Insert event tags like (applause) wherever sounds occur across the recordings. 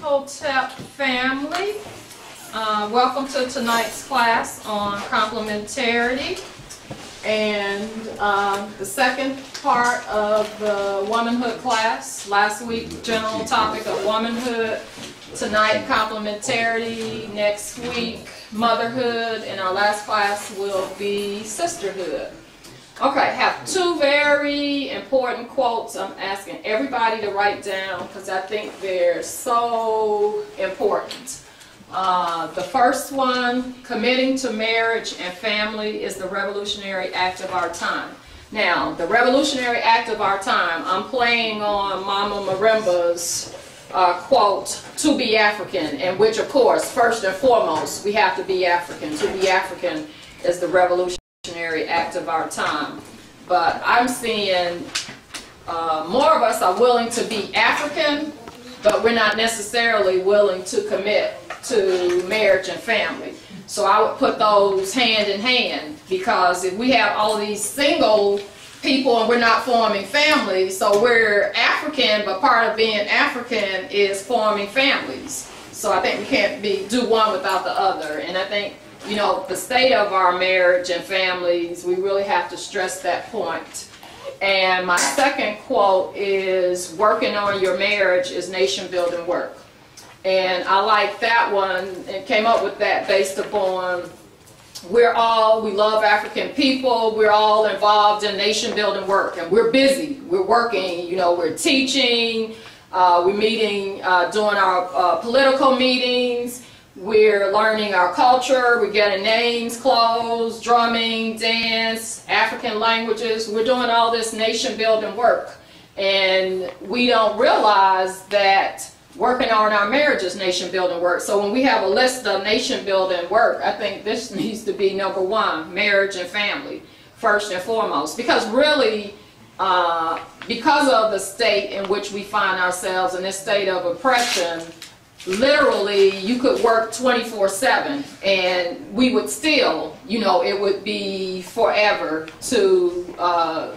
Hotep family. Uh, welcome to tonight's class on complementarity. And uh, the second part of the womanhood class. Last week, general topic of womanhood. Tonight, complementarity. Next week, motherhood. And our last class will be sisterhood. Okay, I have two very important quotes I'm asking everybody to write down because I think they're so important. Uh, the first one, committing to marriage and family is the revolutionary act of our time. Now, the revolutionary act of our time, I'm playing on Mama Marimba's uh, quote, to be African, in which of course, first and foremost, we have to be African. To be African is the revolution act of our time. But I'm seeing uh, more of us are willing to be African, but we're not necessarily willing to commit to marriage and family. So I would put those hand in hand because if we have all these single people and we're not forming families, so we're African, but part of being African is forming families. So I think we can't be do one without the other. And I think you know, the state of our marriage and families, we really have to stress that point. And my second quote is, working on your marriage is nation building work. And I like that one. And came up with that based upon we're all, we love African people, we're all involved in nation building work. And we're busy, we're working, you know, we're teaching, uh, we're meeting, uh, doing our uh, political meetings, we're learning our culture, we're getting names, clothes, drumming, dance, African languages. We're doing all this nation building work. And we don't realize that working on our marriage is nation building work. So when we have a list of nation building work, I think this (laughs) needs to be number one, marriage and family, first and foremost. Because really, uh, because of the state in which we find ourselves in this state of oppression, literally you could work 24 7 and we would still you know it would be forever to uh,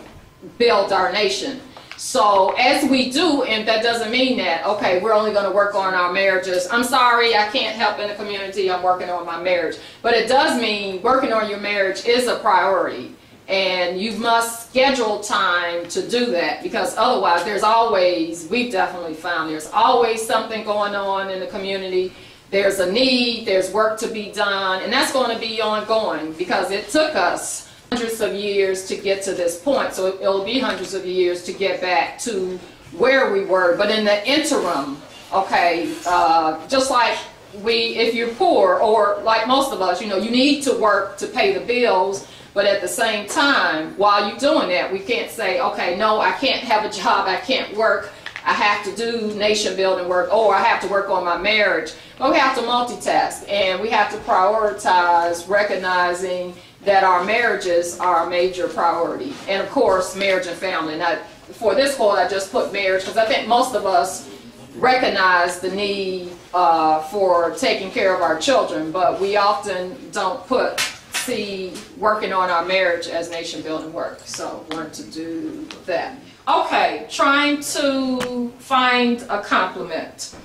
build our nation. So as we do and that doesn't mean that okay we're only going to work on our marriages. I'm sorry i can't help in the community i'm working on my marriage. But it does mean working on your marriage is a priority and you must schedule time to do that because otherwise there's always, we've definitely found there's always something going on in the community. There's a need, there's work to be done, and that's going to be ongoing because it took us hundreds of years to get to this point. So it'll be hundreds of years to get back to where we were. But in the interim, okay, uh, just like we, if you're poor, or like most of us, you know, you need to work to pay the bills, but at the same time, while you're doing that, we can't say, okay, no, I can't have a job, I can't work, I have to do nation building work, or I have to work on my marriage. But we have to multitask, and we have to prioritize recognizing that our marriages are a major priority. And of course, marriage and family. Now, for this quote, I just put marriage because I think most of us recognize the need uh, for taking care of our children, but we often don't put see working on our marriage as nation building work. So wanted to do that. Okay, trying to find a complement.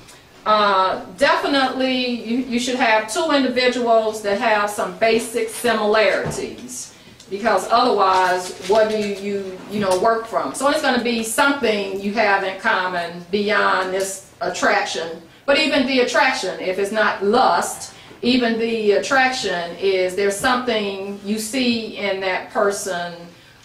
Uh, definitely you, you should have two individuals that have some basic similarities because otherwise what do you, you know work from so it's going to be something you have in common beyond this attraction but even the attraction if it's not lust even the attraction is there's something you see in that person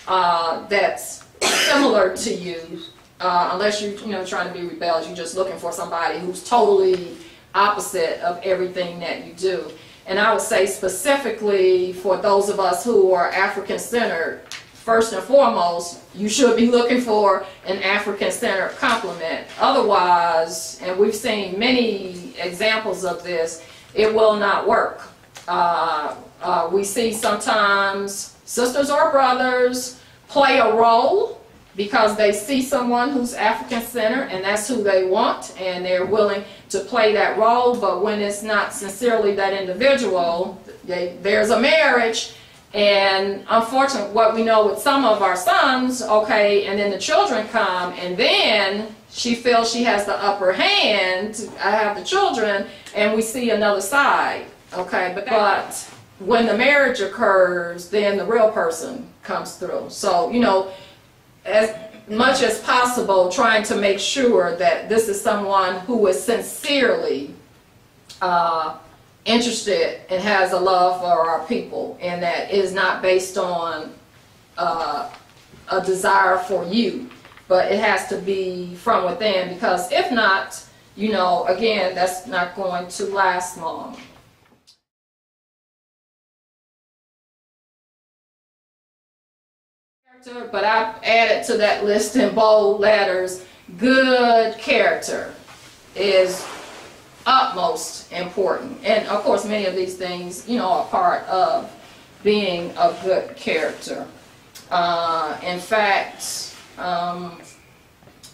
uh, that's similar to you, uh, unless you're you know trying to be rebellious. You're just looking for somebody who's totally opposite of everything that you do. And I would say specifically for those of us who are African centered, first and foremost, you should be looking for an African centered complement. Otherwise, and we've seen many examples of this, it will not work. Uh, uh, we see sometimes sisters or brothers play a role because they see someone who's African centered and that's who they want and they're willing to play that role but when it's not sincerely that individual they, there's a marriage And unfortunately, what we know with some of our sons, okay, and then the children come, and then she feels she has the upper hand. I have the children, and we see another side, okay. But, but when the marriage occurs, then the real person comes through. So you know, as much as possible, trying to make sure that this is someone who is sincerely uh, interested and has a love for our people and that is not based on uh, a desire for you, but it has to be from within because if not, you know, again, that's not going to last long. But I've added to that list in bold letters, good character is utmost important. And of course, many of these things, you know, are part of being a good character. Uh, in fact, um,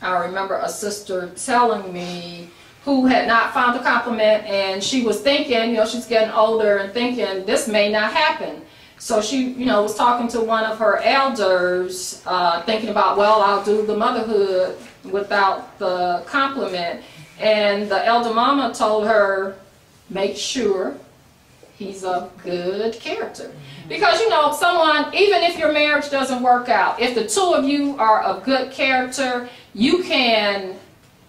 I remember a sister telling me who had not found a compliment and she was thinking, you know, she's getting older and thinking this may not happen. So she, you know, was talking to one of her elders, uh, thinking about, well, I'll do the motherhood without the compliment. And the elder mama told her, make sure he's a good character. Because, you know, someone, even if your marriage doesn't work out, if the two of you are of good character, you can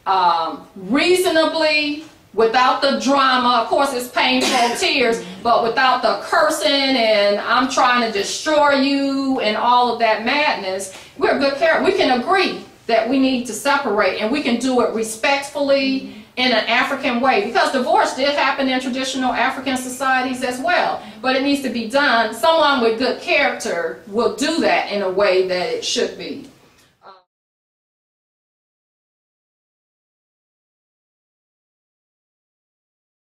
um, reasonably, without the drama, of course it's painful (coughs) tears, but without the cursing and I'm trying to destroy you and all of that madness, we're good character. We can agree that we need to separate and we can do it respectfully in an African way. Because divorce did happen in traditional African societies as well but it needs to be done. Someone with good character will do that in a way that it should be.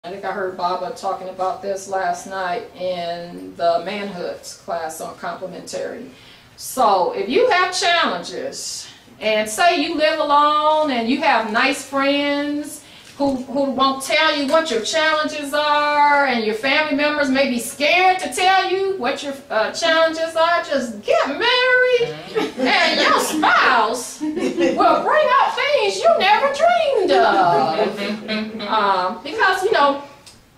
I think I heard Baba talking about this last night in the manhoods class on complementary. So if you have challenges and say you live alone and you have nice friends who, who won't tell you what your challenges are and your family members may be scared to tell you what your uh, challenges are, just get married and your spouse will bring up things you never dreamed of. Um, because, you know,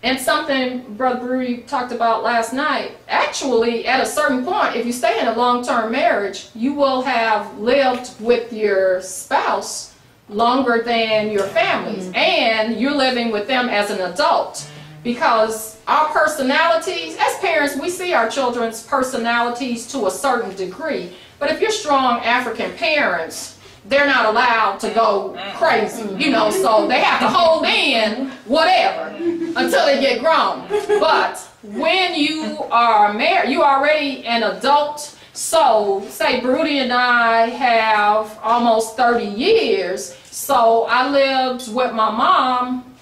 and something Brother Baruti talked about last night, actually at a certain point, if you stay in a long-term marriage, you will have lived with your spouse longer than your families. Mm-hmm. And you're living with them as an adult. Because our personalities, as parents, we see our children's personalities to a certain degree. But if you're strong African parents, they're not allowed to go mm. crazy, mm. you know, so they have to hold in whatever mm. until they get grown. But when you are married, you are already an adult. So, say Baruti and I have almost 30 years. So I lived with my mom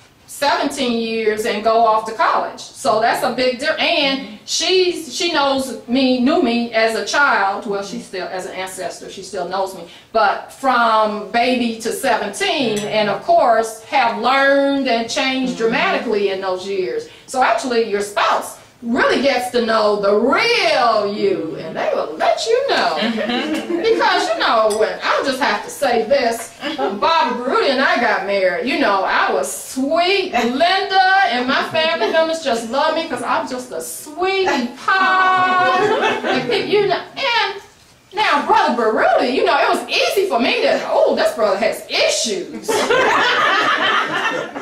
17 years and go off to college. So that's a big difference. And she's she knows me, knew me as a child. Well, she still as an ancestor, she still knows me. But from baby to 17, and of course have learned and changed mm-hmm. dramatically in those years. So actually, your spouse really gets to know the real you and they will let you know. Mm-hmm. Because you know when I'll just have to say this mm-hmm. Baruti and I got married. You know I was sweet. Linda and my family members just love me because I'm just a sweetie pie. You know and now brother Baruti you know it was easy for me to oh this brother has issues. (laughs)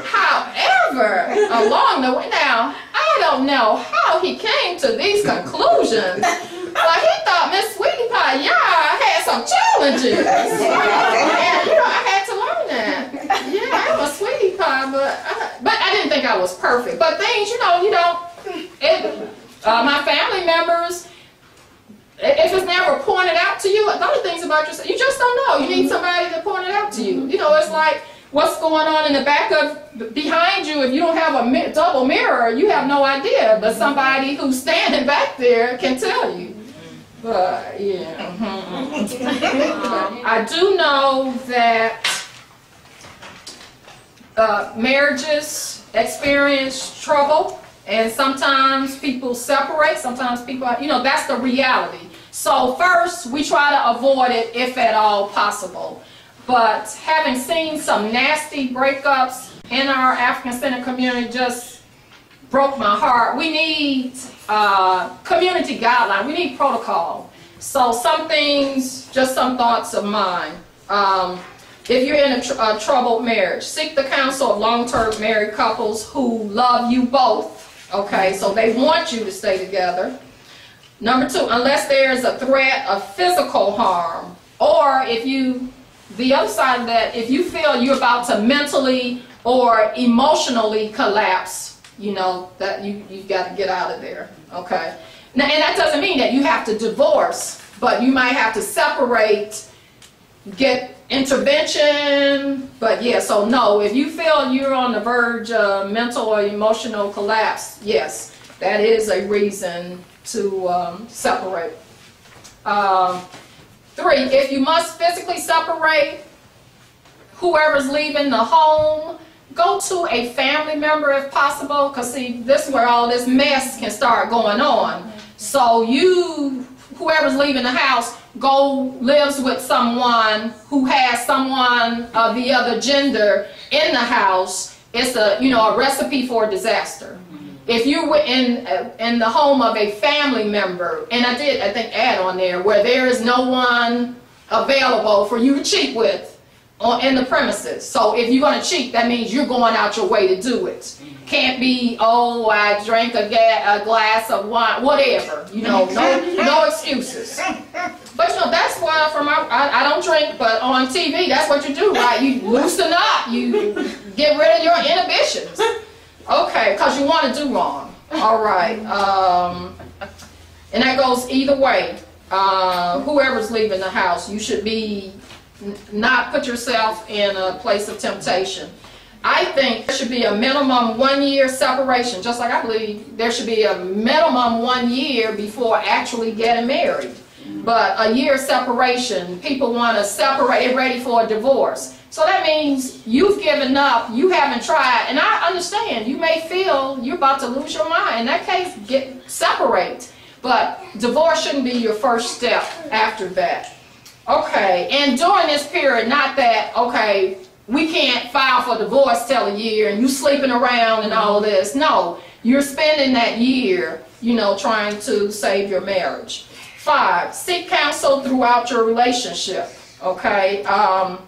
However along the way now I don't know how he came to these conclusions, but he thought Miss Sweetie Pie yeah I had some challenges. (laughs) and, you know, I had to learn that. Yeah, I'm a sweetie pie, but I, but I didn't think I was perfect. But things, you know, you don't, it, uh, my family members, if it's never pointed out to you, a lot of things about yourself, you just don't know. You need somebody to point it out to you. You know, it's like, what's going on in the back of behind you if you don't have a double mirror you have no idea but somebody who's standing back there can tell you but yeah um, (laughs) I do know that uh, marriages experience trouble And sometimes people separate, sometimes people, you know, that's the reality. So first, we try to avoid it if at all possible. But having seen some nasty breakups in our African centered community just broke my heart. We need uh, community guideline. We need protocol. So some things, just some thoughts of mine. Um, if you're in a, tr a, troubled marriage, seek the counsel of long-term married couples who love you both. Okay, so they want you to stay together. Number two, unless there's a threat of physical harm, or if you, the other side of that, if you feel you're about to mentally or emotionally collapse, you know, that you, you've got to get out of there, okay? Now, and that doesn't mean that you have to divorce, but you might have to separate, get intervention, but yeah, so no, if you feel you're on the verge of mental or emotional collapse, yes, that is a reason to um, separate. Um, three, if you must physically separate, whoever's leaving the home, go to a family member if possible, because see, this is where all this mess can start going on. So you, whoever's leaving the house, go lives with someone who has someone of the other gender in the house. It's a, you know, a recipe for disaster. If you were in, uh, in the home of a family member, and I did, I think, add on there, where there is no one available for you to cheat with on, in the premises. So if you're going to cheat, that means you're going out your way to do it. Mm-hmm. Can't be, oh, I drank a, a glass of wine, whatever. You know, no, no excuses. But you know, that's why from my, I, I don't drink, but on TV, that's what you do, right? You loosen up, you get rid of your inhibitions. Okay, because you want to do wrong. All right. Um, and that goes either way. Uh, whoever's leaving the house, you should be not put yourself in a place of temptation. I think there should be a minimum one year separation, just like I believe there should be a minimum one year before actually getting married. But a year separation, people want to separate, ready for a divorce. So that means you've given up, you haven't tried, and I understand, you may feel you're about to lose your mind. In that case, get separate. But divorce shouldn't be your first step after that. Okay, and during this period, not that, okay, we can't file for divorce till a year and you sleeping around and all this. No, you're spending that year, you know, trying to save your marriage. Five, seek counsel throughout your relationship. Okay, um,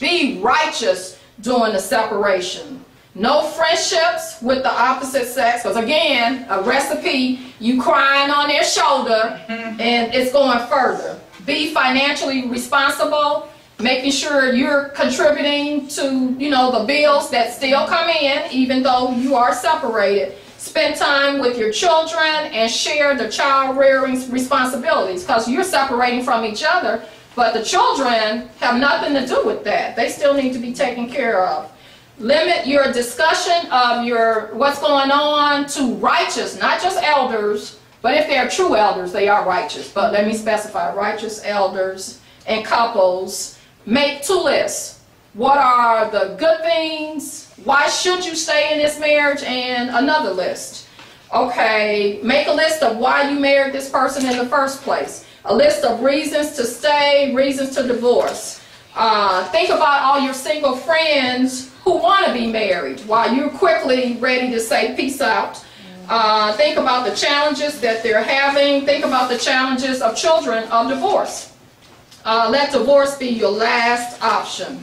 be righteous during the separation. No friendships with the opposite sex, because again, a recipe, you crying on their shoulder, and it's going further. Be financially responsible, making sure you're contributing to, you know, the bills that still come in, even though you are separated. Spend time with your children and share the child rearing responsibilities, because you're separating from each other, but the children have nothing to do with that. They still need to be taken care of. Limit your discussion of your what's going on to righteous, not just elders, but if they're true elders, they are righteous. But let me specify, righteous elders and couples, make two lists. What are the good things? Why should you stay in this marriage? And another list. Okay, make a list of why you married this person in the first place a list of reasons to stay, reasons to divorce. Uh, think about all your single friends who want to be married while you're quickly ready to say peace out. Uh, think about the challenges that they're having. Think about the challenges of children of divorce. Uh, let divorce be your last option.